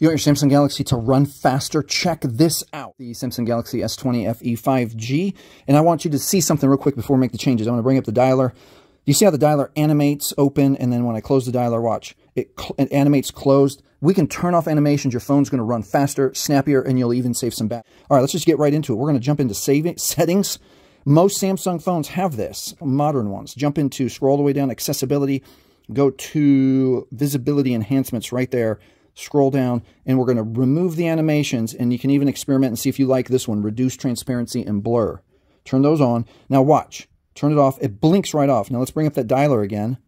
You want your Samsung Galaxy to run faster? Check this out. The Samsung Galaxy S20 FE 5G. And I want you to see something real quick before we make the changes. I'm going to bring up the dialer. You see how the dialer animates open, and then when I close the dialer, watch, it, it animates closed. We can turn off animations. Your phone's going to run faster, snappier, and you'll even save some battery. All right, let's just get right into it. We're going to jump into saving settings. Most Samsung phones have this, modern ones. Jump into, scroll all the way down, accessibility, go to visibility enhancements right there scroll down, and we're going to remove the animations, and you can even experiment and see if you like this one, reduce transparency and blur. Turn those on. Now watch. Turn it off. It blinks right off. Now let's bring up that dialer again.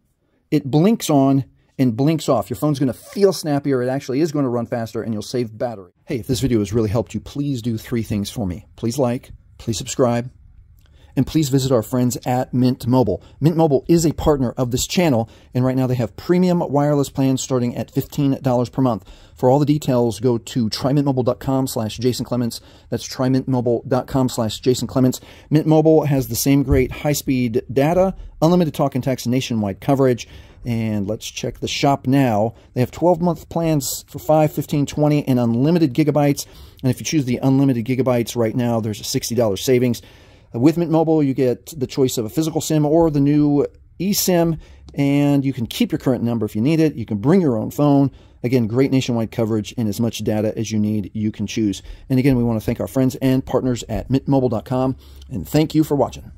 It blinks on and blinks off. Your phone's going to feel snappier. It actually is going to run faster, and you'll save battery. Hey, if this video has really helped you, please do three things for me. Please like, please subscribe, and please visit our friends at Mint Mobile. Mint Mobile is a partner of this channel, and right now they have premium wireless plans starting at $15 per month. For all the details, go to trymintmobile.com slash Jason Clements. That's trymintmobile.com slash Jason Clements. Mint Mobile has the same great high-speed data, unlimited talk and text, nationwide coverage. And let's check the shop now. They have 12-month plans for 5, 15, 20, and unlimited gigabytes. And if you choose the unlimited gigabytes right now, there's a $60 savings. With Mint Mobile, you get the choice of a physical SIM or the new eSIM, and you can keep your current number if you need it. You can bring your own phone. Again, great nationwide coverage and as much data as you need, you can choose. And again, we want to thank our friends and partners at mintmobile.com, and thank you for watching.